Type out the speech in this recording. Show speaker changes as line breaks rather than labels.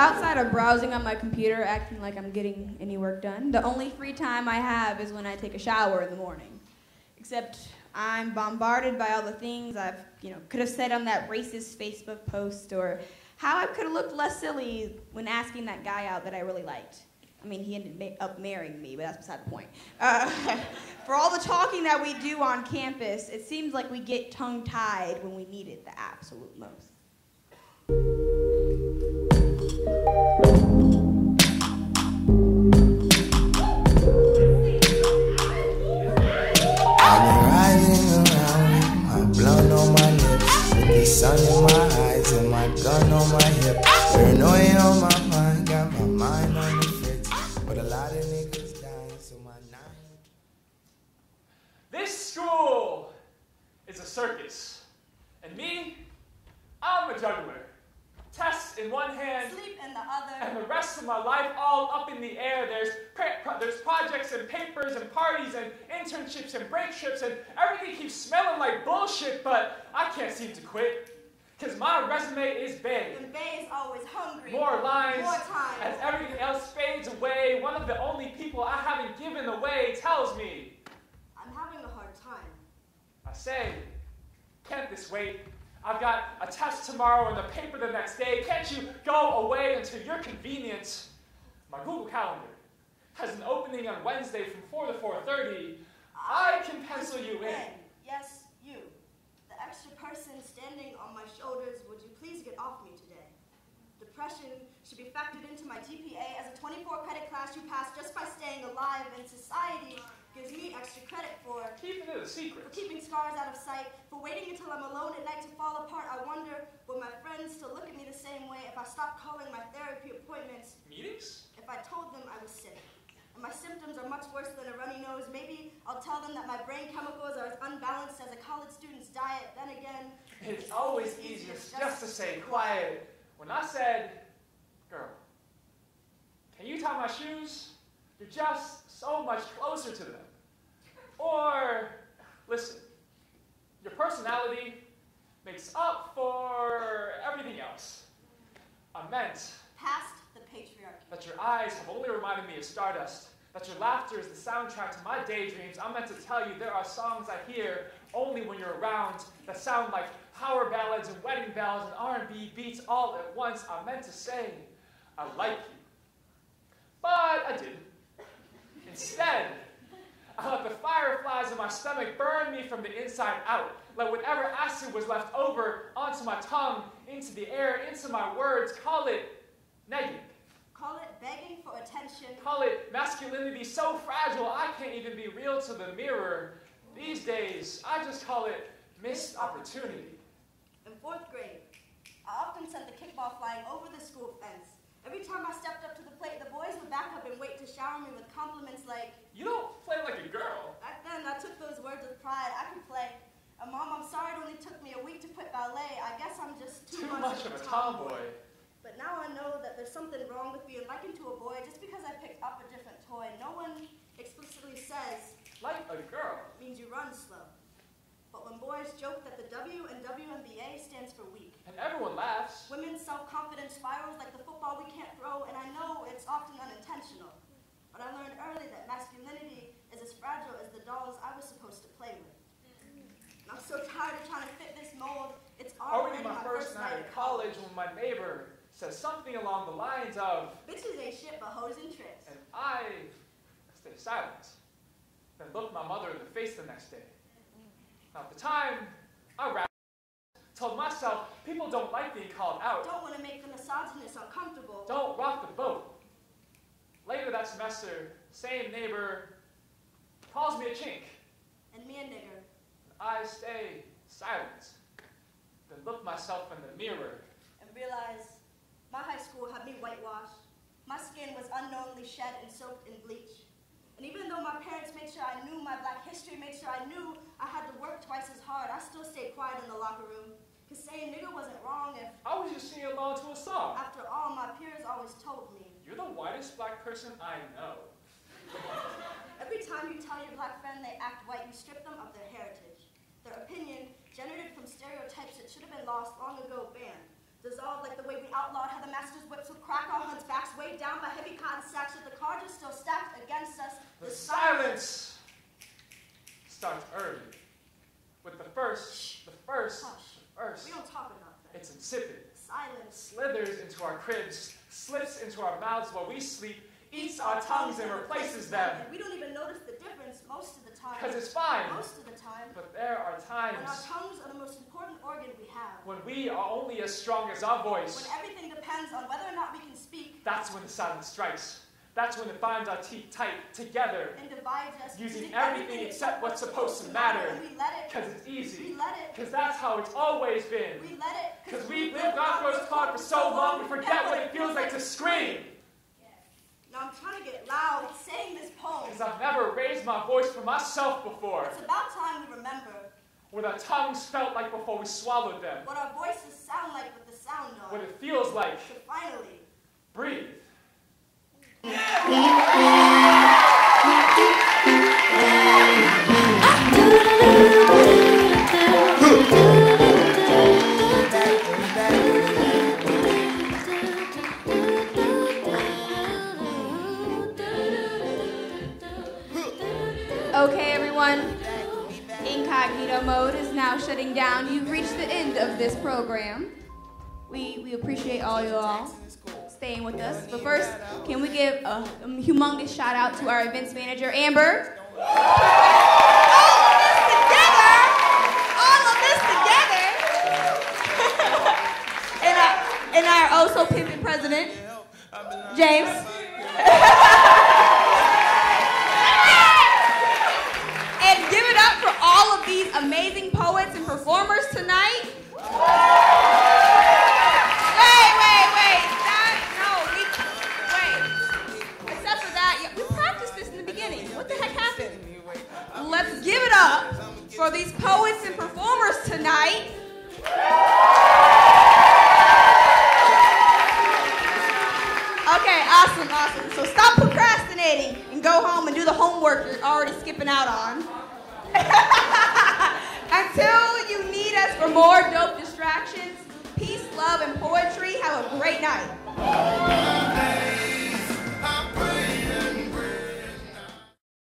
outside of browsing on my computer, acting like I'm getting any work done, the only free time I have is when I take a shower in the morning. Except I'm bombarded by all the things I've, you know, could have said on that racist Facebook post or how I could have looked less silly when asking that guy out that I really liked. I mean, he ended up marrying me, but that's beside the point. Uh, for all the talking that we do on campus, it seems like we get tongue tied when we need it the absolute most.
This school is a circus. And me, I'm a juggler. Tests in one hand,
sleep in the other,
and the rest of my life all up in the air. There's there's projects and papers and parties and internships and break trips and everything keeps smelling like bullshit, but I can't seem to quit. Cause my resume is big.
And Bay is always hungry.
More lines.
More time.
As everything else fades away, one of the only people I haven't given away tells me.
I'm having a hard time.
Say, can't this wait? I've got a test tomorrow and the paper the next day. Can't you go away until your convenience? My Google Calendar has an opening on Wednesday from 4 to 4.30. I can pencil you in.
Yes, you. The extra person standing on my shoulders, would you please get off me today? Depression should be factored into my GPA as a 24 credit class you pass just by staying alive in society gives me extra credit for
keeping it a secret.
For keeping scars out of sight, for waiting until I'm alone at night to fall apart. I wonder will my friends still look at me the same way if I stop calling my therapy appointments?
Meetings?
If I told them I was sick. And my symptoms are much worse than a runny nose. Maybe I'll tell them that my brain chemicals are as unbalanced as a college student's diet. Then again,
it's always easiest just, just to say quiet. When I said, girl, can you tie my shoes? You're just so much closer to them. Or, listen, your personality makes up for everything else. I meant
past the patriarchy.
That your eyes have only reminded me of stardust. That your laughter is the soundtrack to my daydreams. I'm meant to tell you there are songs I hear only when you're around that sound like power ballads and wedding bells and R&B beats all at once. I meant to say I like you, but I didn't. Instead, I let the in my stomach burned me from the inside out. Let whatever acid was left over onto my tongue, into the air, into my words. Call it nagging.
Call it begging for attention.
Call it masculinity so fragile I can't even be real to the mirror. These days, I just call it missed opportunity.
In fourth grade, I often sent the kickball flying over the school fence. Every time I stepped up to the plate, the boys would back up and wait to shower me with compliments like,
You don't play like a girl.
Back then, I took those words with pride. I could play. And Mom, I'm sorry it only took me a week to quit ballet. I guess I'm just too,
too
much,
of a tomboy. tomboy.
But now I know that there's something wrong with being likened to a boy just because I picked up a different toy. No one explicitly says,
like a girl,
means you run slow. But when boys joke that the W and WNBA stands for weak,
and everyone laughs,
women's self-confidence spirals like the football we can't throw, and I know it's often unintentional. But I learned early that masculinity is as fragile as the dolls I was supposed to play with. And I'm so tired of trying to fit this mold. Already,
my, first, first night at college when my neighbor says something along the lines of,
Bitches ain't shit but hoes and tricks.
And I stay silent, then look my mother in the face the next day. Now at the time, I rapped, told myself, people don't like being called out.
Don't want to make the misogynist uncomfortable.
Don't rock the boat. Later that semester, same neighbor calls me a chink.
And me a nigger.
I stay silent, then look myself in the mirror.
And realize my high school had me whitewashed. My skin was unknowingly shed and soaked in bleach. And even though my parents made sure I knew my black history, made sure I knew I had to work twice as hard, I still stayed quiet in the locker room. Cause saying nigga wasn't wrong if
I was just singing along to a song.
After all, my peers always told me.
You're the whitest black person I know.
Every time you tell your black friend they act white, you strip them of their heritage. Generated from stereotypes that should have been lost long ago, banned dissolved like the way we outlawed how the master's whips would crack off down by heavy cotton sacks, but the cards are still stacked against us.
The silence starts early. With the first, the first, oh,
Hush.
the first.
We don't talk about that.
It's insipid.
Silence.
Slithers into our cribs, slips into our mouths while we sleep, eats our tongues and replaces them.
And we don't even notice the difference most of the time.
Because it's fine.
Most of the time.
But there are
times. When
our
tongues are the most important organ we have.
when we are only as strong as our voice.
When everything depends on whether or not we can speak
That's when the silence strikes. That's when it binds our teeth tight together.
and divides us.
Using everything except what's supposed to matter.
And we let it.
Because it's easy. Because that's how it's always been. Because we've lived God's first part for so long, we forget what it feels like to scream.
Now I'm trying to get loud saying this poem.
Because I've never raised my voice for myself before.
It's about time we remember
What our tongues felt like before we swallowed them.
what our voices sound like with the sound on.
What it feels like.
To finally.
Breathe.
Okay, Mode is now shutting down. You've reached the end of this program. We, we appreciate all you all staying with us. But first, can we give a, humongous shout out to our events manager, Amber? And, our, and our oh so pimping president, James. Amazing poets and performers tonight. Wait, wait, wait. That, no, we, wait. Except for that, we practiced this in the beginning. What the heck happened? Let's give it up for these poets and performers tonight. Okay, awesome, awesome. So stop procrastinating and go home and do the homework you're already skipping out on. Until you need us for more dope distractions, peace, love, and poetry, have a great night.